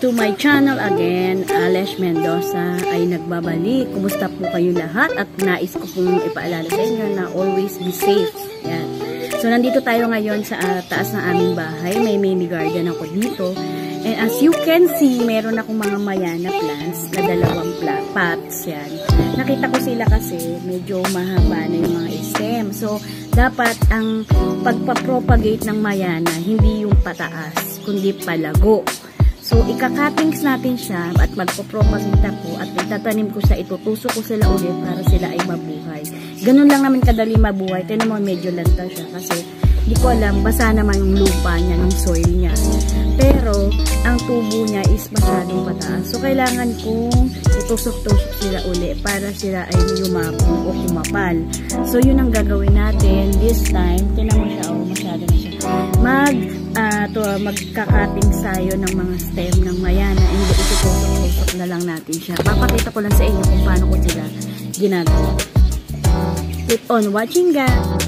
To my channel again. Alesh Mendoza ay nagbabalik. Kumusta po kayo lahat? At nais ko pong ipaalala sa inyo na always be safe. Yan. So, nandito tayo ngayon sa uh, taas ng aming bahay. May mini garden ako dito. And as you can see, meron akong mga mayana plants na dalawang pots. Yan. Nakita ko sila kasi medyo mahaba na yung mga stem. So, dapat ang pagpa-propagate ng mayana, hindi yung pataas kundi palago. So, ika-cuttings natin siya at magpo-propagate po at itatanim ko sa itutusok ko sila ulit para sila ay mabuhay. Ganun lang naman kadali mabuhay. Tinan mo, medyo lanta siya kasi di ko alam, basa naman yung lupa niya, ng soil niya. Pero, ang tubo niya is masyadong pataas. So, kailangan kong itusok-tusok sila uli para sila ay lumapong o kumapal. So, yun ang gagawin natin this time. Tinan mo siya, oh, masyado na siya. Mag uh, magkakating sayo ng mga stem ng mayana and itutusok-tusok na lang natin siya. Papakita ko lang sa inyo kung paano ko sila ginagawa. Keep on watching guys!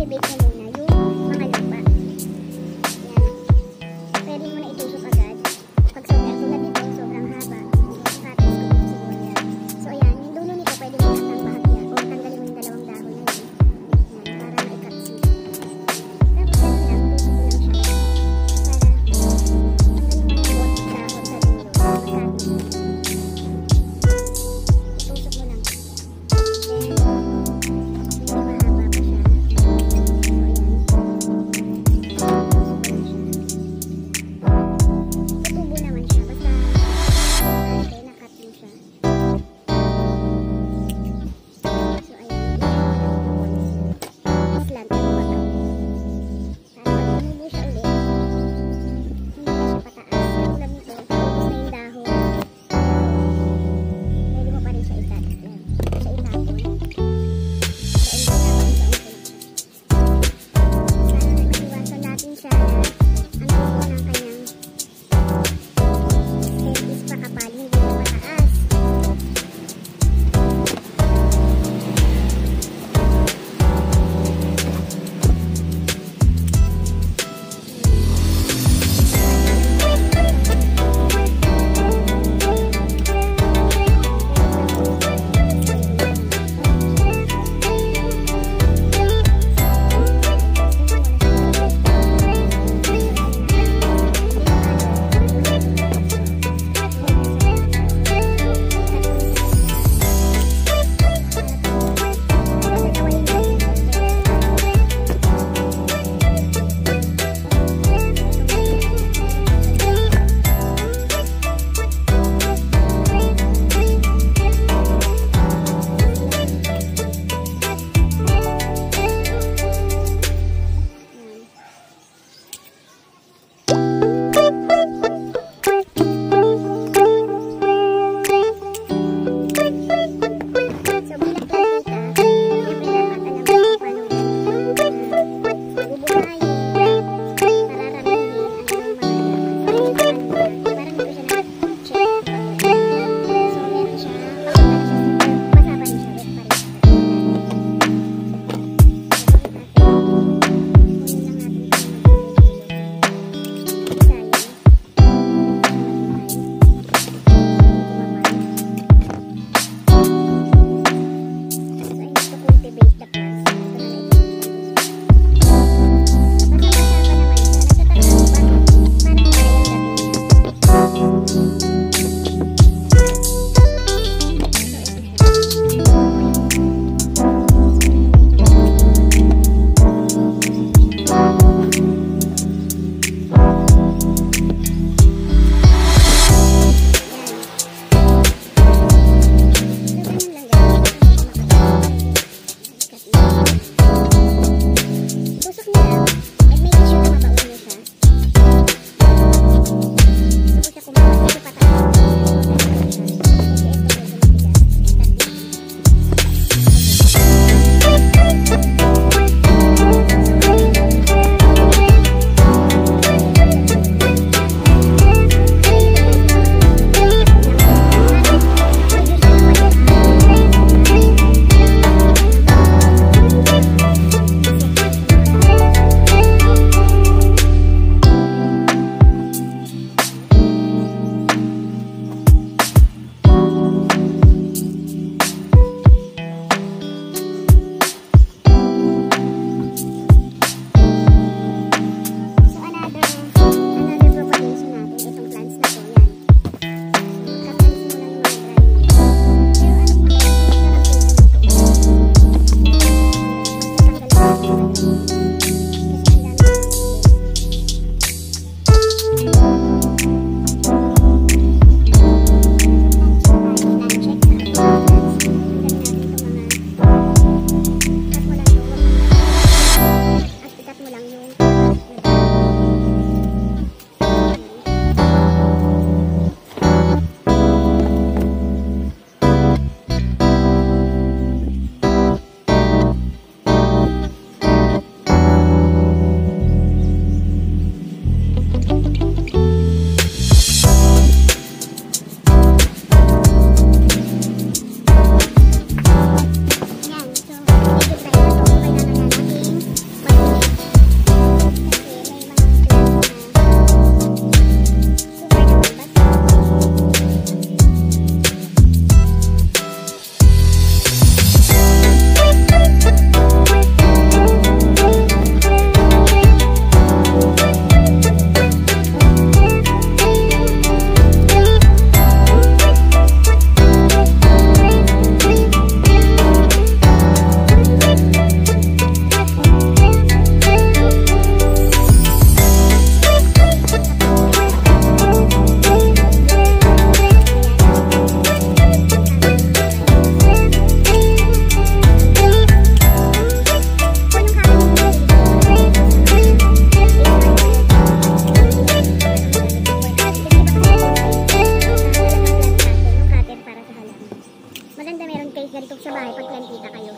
se me conoce. ganito sa bahay pag plantita kayo.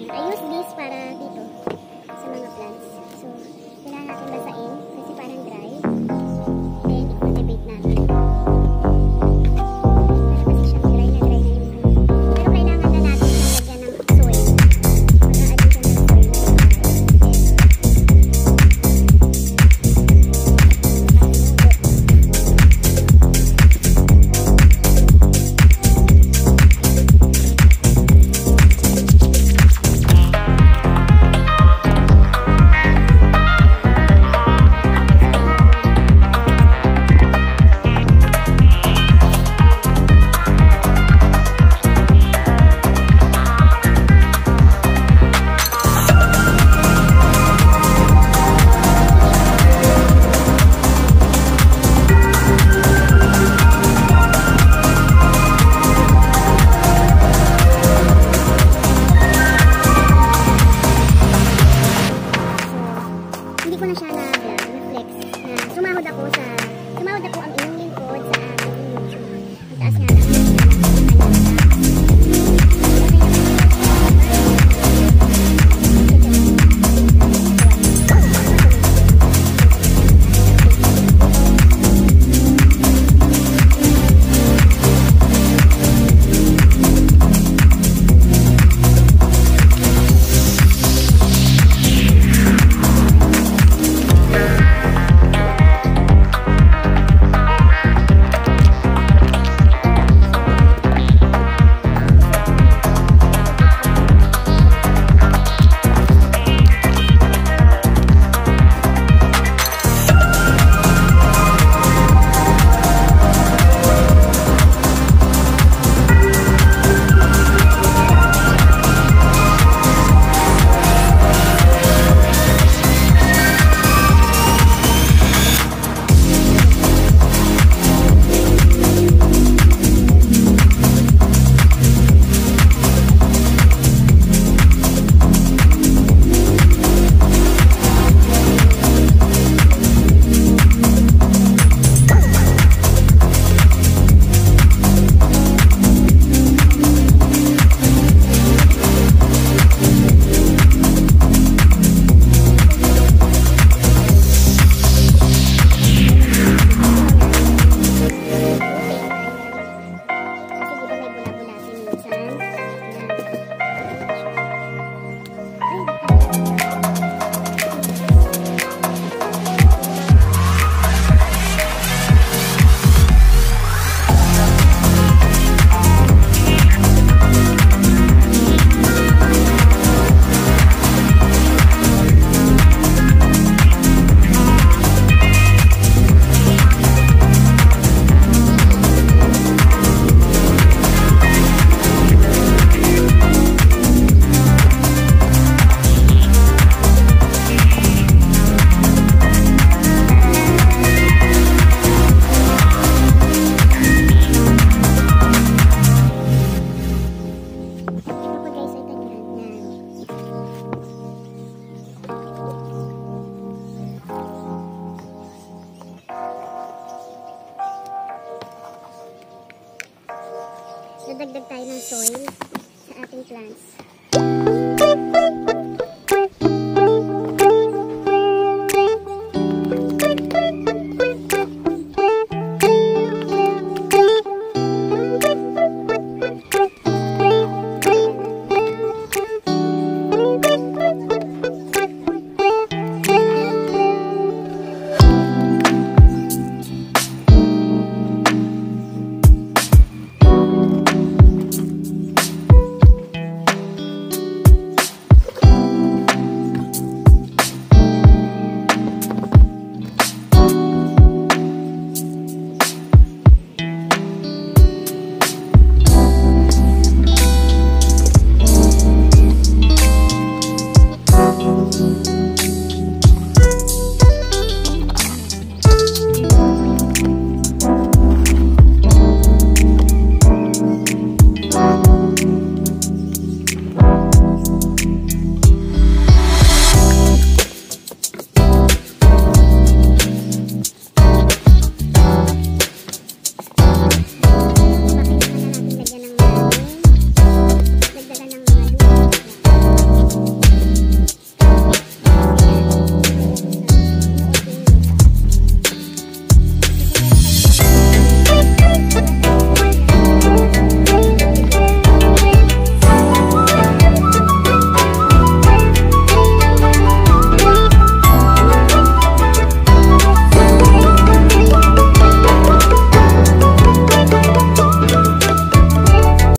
And I use this para dito sa mga plants. So, kailangan natin basain kasi parang dry.